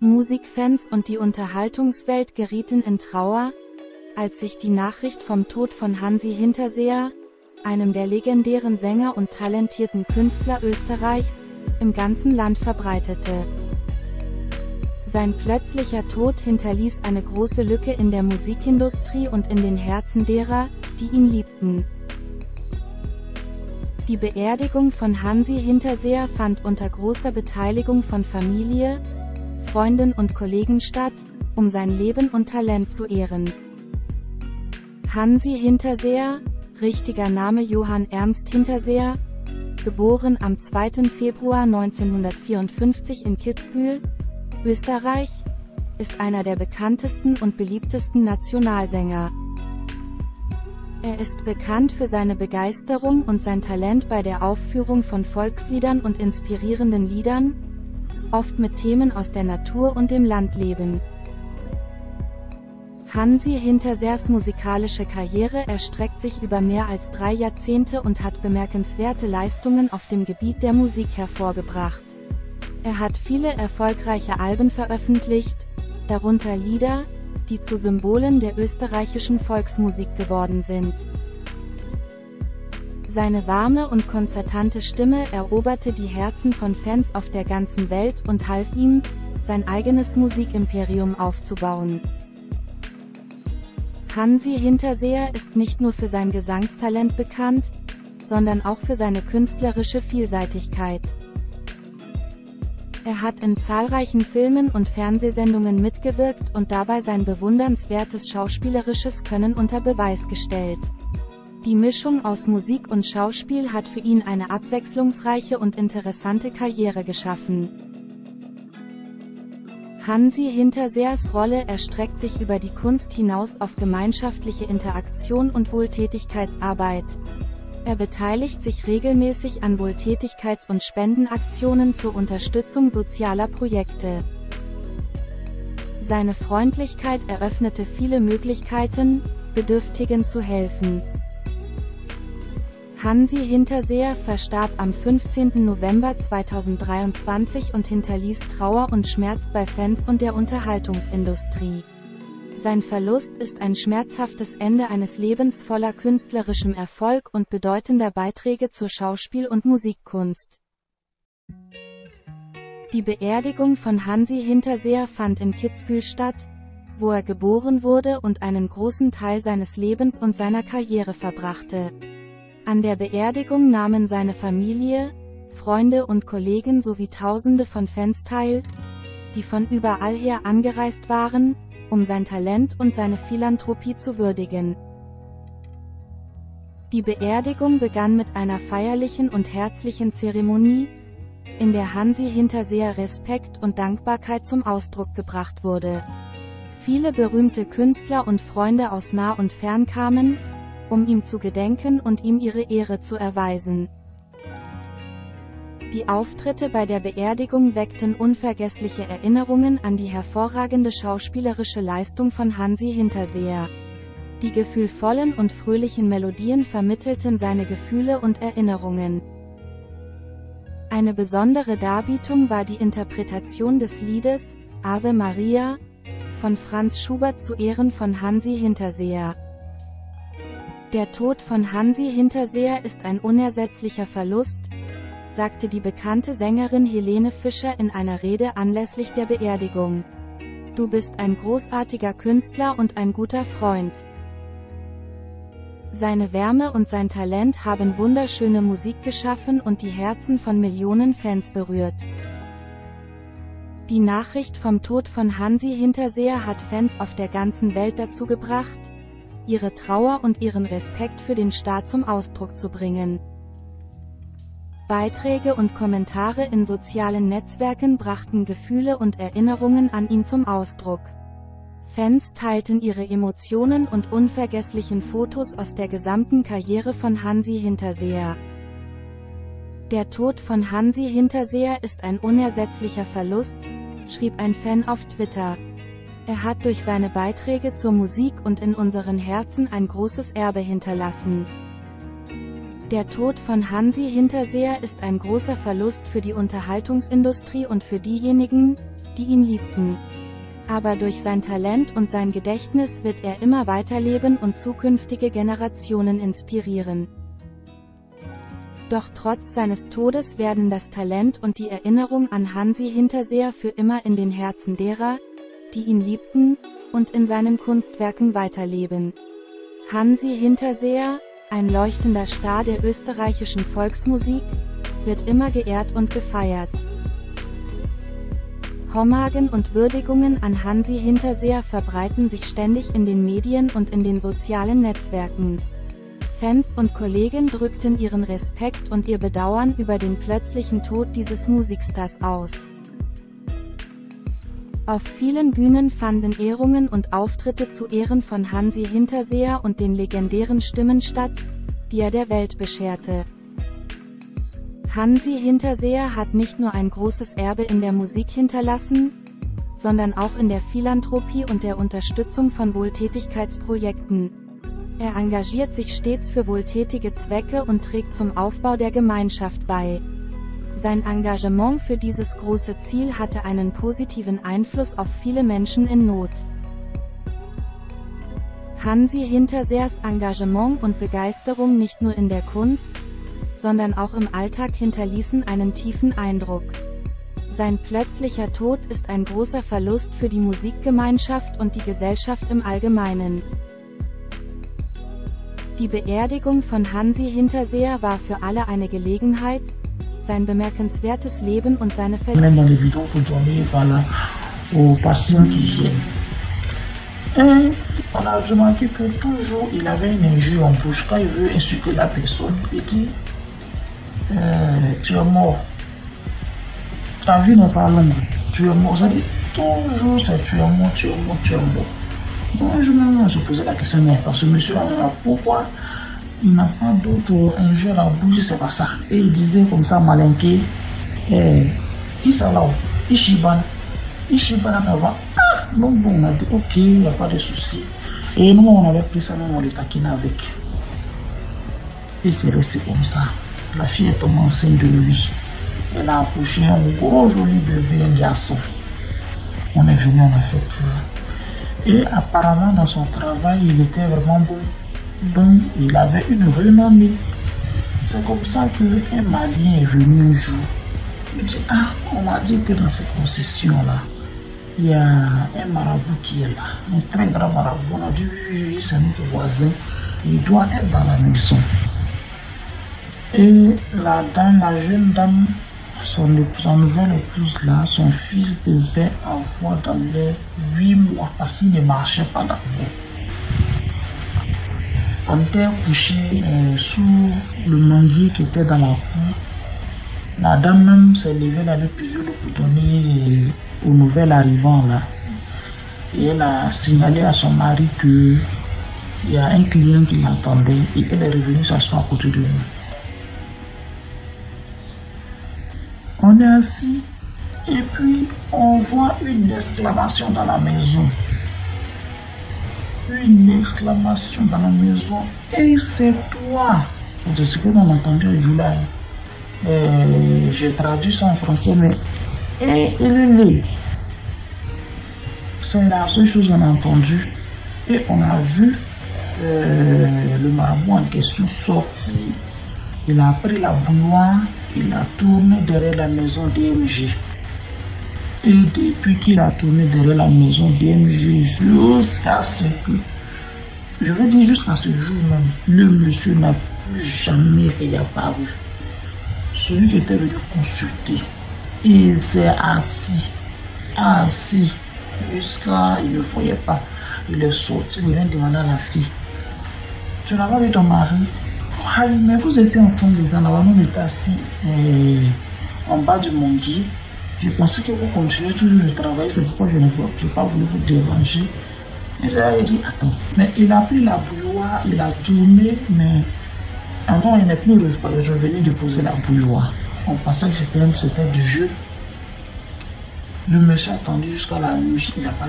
Musikfans und die Unterhaltungswelt gerieten in Trauer, als sich die Nachricht vom Tod von Hansi Hinterseer, einem der legendären Sänger und talentierten Künstler Österreichs, im ganzen Land verbreitete. Sein plötzlicher Tod hinterließ eine große Lücke in der Musikindustrie und in den Herzen derer, die ihn liebten. Die Beerdigung von Hansi Hinterseer fand unter großer Beteiligung von Familie, Freunden und Kollegen statt, um sein Leben und Talent zu ehren. Hansi Hinterseer, richtiger Name Johann Ernst Hinterseer, geboren am 2. Februar 1954 in Kitzbühel, Österreich, ist einer der bekanntesten und beliebtesten Nationalsänger. Er ist bekannt für seine Begeisterung und sein Talent bei der Aufführung von Volksliedern und inspirierenden Liedern, oft mit Themen aus der Natur und dem Landleben. Hansi Hinterseers musikalische Karriere erstreckt sich über mehr als drei Jahrzehnte und hat bemerkenswerte Leistungen auf dem Gebiet der Musik hervorgebracht. Er hat viele erfolgreiche Alben veröffentlicht, darunter Lieder, die zu Symbolen der österreichischen Volksmusik geworden sind. Seine warme und konzertante Stimme eroberte die Herzen von Fans auf der ganzen Welt und half ihm, sein eigenes Musikimperium aufzubauen. Hansi Hinterseer ist nicht nur für sein Gesangstalent bekannt, sondern auch für seine künstlerische Vielseitigkeit. Er hat in zahlreichen Filmen und Fernsehsendungen mitgewirkt und dabei sein bewundernswertes schauspielerisches Können unter Beweis gestellt. Die Mischung aus Musik und Schauspiel hat für ihn eine abwechslungsreiche und interessante Karriere geschaffen. Hansi Hinterseers Rolle erstreckt sich über die Kunst hinaus auf gemeinschaftliche Interaktion und Wohltätigkeitsarbeit. Er beteiligt sich regelmäßig an Wohltätigkeits- und Spendenaktionen zur Unterstützung sozialer Projekte. Seine Freundlichkeit eröffnete viele Möglichkeiten, Bedürftigen zu helfen. Hansi Hinterseer verstarb am 15. November 2023 und hinterließ Trauer und Schmerz bei Fans und der Unterhaltungsindustrie. Sein Verlust ist ein schmerzhaftes Ende eines Lebens voller künstlerischem Erfolg und bedeutender Beiträge zur Schauspiel- und Musikkunst. Die Beerdigung von Hansi Hinterseer fand in Kitzbühel statt, wo er geboren wurde und einen großen Teil seines Lebens und seiner Karriere verbrachte. An der Beerdigung nahmen seine Familie, Freunde und Kollegen sowie Tausende von Fans teil, die von überall her angereist waren, um sein Talent und seine Philanthropie zu würdigen. Die Beerdigung begann mit einer feierlichen und herzlichen Zeremonie, in der Hansi Hinterseer Respekt und Dankbarkeit zum Ausdruck gebracht wurde. Viele berühmte Künstler und Freunde aus nah und fern kamen, um ihm zu gedenken und ihm ihre Ehre zu erweisen. Die Auftritte bei der Beerdigung weckten unvergessliche Erinnerungen an die hervorragende schauspielerische Leistung von Hansi Hinterseer. Die gefühlvollen und fröhlichen Melodien vermittelten seine Gefühle und Erinnerungen. Eine besondere Darbietung war die Interpretation des Liedes Ave Maria von Franz Schubert zu Ehren von Hansi Hinterseer. Der Tod von Hansi Hinterseer ist ein unersetzlicher Verlust, sagte die bekannte Sängerin Helene Fischer in einer Rede anlässlich der Beerdigung. Du bist ein großartiger Künstler und ein guter Freund. Seine Wärme und sein Talent haben wunderschöne Musik geschaffen und die Herzen von Millionen Fans berührt. Die Nachricht vom Tod von Hansi Hinterseer hat Fans auf der ganzen Welt dazu gebracht, ihre Trauer und ihren Respekt für den Staat zum Ausdruck zu bringen. Beiträge und Kommentare in sozialen Netzwerken brachten Gefühle und Erinnerungen an ihn zum Ausdruck. Fans teilten ihre Emotionen und unvergesslichen Fotos aus der gesamten Karriere von Hansi Hinterseer. Der Tod von Hansi Hinterseer ist ein unersetzlicher Verlust, schrieb ein Fan auf Twitter. Er hat durch seine Beiträge zur Musik und in unseren Herzen ein großes Erbe hinterlassen. Der Tod von Hansi Hinterseer ist ein großer Verlust für die Unterhaltungsindustrie und für diejenigen, die ihn liebten. Aber durch sein Talent und sein Gedächtnis wird er immer weiterleben und zukünftige Generationen inspirieren. Doch trotz seines Todes werden das Talent und die Erinnerung an Hansi Hinterseer für immer in den Herzen derer, die ihn liebten, und in seinen Kunstwerken weiterleben. Hansi Hinterseer, ein leuchtender Star der österreichischen Volksmusik, wird immer geehrt und gefeiert. Hommagen und Würdigungen an Hansi Hinterseer verbreiten sich ständig in den Medien und in den sozialen Netzwerken. Fans und Kollegen drückten ihren Respekt und ihr Bedauern über den plötzlichen Tod dieses Musikstars aus. Auf vielen Bühnen fanden Ehrungen und Auftritte zu Ehren von Hansi Hinterseer und den legendären Stimmen statt, die er der Welt bescherte. Hansi Hinterseer hat nicht nur ein großes Erbe in der Musik hinterlassen, sondern auch in der Philanthropie und der Unterstützung von Wohltätigkeitsprojekten. Er engagiert sich stets für wohltätige Zwecke und trägt zum Aufbau der Gemeinschaft bei. Sein Engagement für dieses große Ziel hatte einen positiven Einfluss auf viele Menschen in Not. Hansi Hinterseers Engagement und Begeisterung nicht nur in der Kunst, sondern auch im Alltag hinterließen einen tiefen Eindruck. Sein plötzlicher Tod ist ein großer Verlust für die Musikgemeinschaft und die Gesellschaft im Allgemeinen. Die Beerdigung von Hansi Hinterseer war für alle eine Gelegenheit, sein bemerkenswertes Leben und seine Verdienste on a remarqué que toujours il avait une injure en bouche quand il veut insulter la personne. Il dit euh, Tu es mort. Ta vie n'est pas longue. Tu es mort. Ça dit toujours c'est tu es mort, tu es mort, tu es mort. Donc, je me posé la question, mais parce que monsieur, pourquoi il n'a pas d'autre injure à bouche, c'est pas ça. Et il disait comme ça, malinqué, eh, il s'en là, il chibane, il chibane avant. Ah, donc bon, on a dit, ok, il n'y a pas de souci. Et nous, on avait pris ça, nous, on les taquinait avec. Et c'est resté comme ça. La fille est tombée enceinte de lui. Elle a accouché un gros joli bébé, un garçon. On est venu, on a fait tout. Et apparemment, dans son travail, il était vraiment bon. Donc, il avait une renommée. C'est comme ça qu'un Malien est venu un jour. Il dit Ah, on m'a dit que dans cette concession-là, il y a un marabout qui est là, un très grand marabout. On a dit Oui, oui, c'est notre voisin. Il doit être dans la maison. Et la dame, la jeune dame, son, son nouvelle épouse là, son fils devait avoir dans les huit mois parce qu'il ne marchait pas d'abord. On était couché euh, sous le manguier qui était dans la cour. La dame même s'est levée là depuis le pour donner aux nouvelles arrivants là. Et elle a signalé à son mari que il y a un client qui l'attendait et elle est revenue s'asseoir à côté de nous. On est assis et puis on voit une exclamation dans la maison. Une exclamation dans la maison. Et c'est toi. C'est ce que l'on entendait au July. J'ai traduit ça en français, mais et il est né. C'est la seule chose qu'on a entendue. Et on a vu euh, le marabout en question sortir. Il a pris la bouilloire il a tourné derrière la maison DMG. Et depuis qu'il a tourné derrière la maison DMG jusqu'à ce que, je veux dire jusqu'à ce jour même, le monsieur n'a plus jamais réapparu. Celui qui était venu consulter, il s'est assis, assis, jusqu'à, il ne voyait pas. Il est sorti, il vient demander à la fille, tu n'as pas vu ton mari? Mais vous étiez ensemble dedans, là on assis euh, en bas du manguier. Je pensais que vous continuez toujours de travailler, c'est pourquoi je ne veux pas voulu vous déranger. Et ça, il dit, attends, mais il a pris la bouilloire, il a tourné, mais avant il n'est plus revenu déposer la bouilloire. On pensait que c'était du jeu. Le monsieur a attendu jusqu'à la nuit, il n'a pas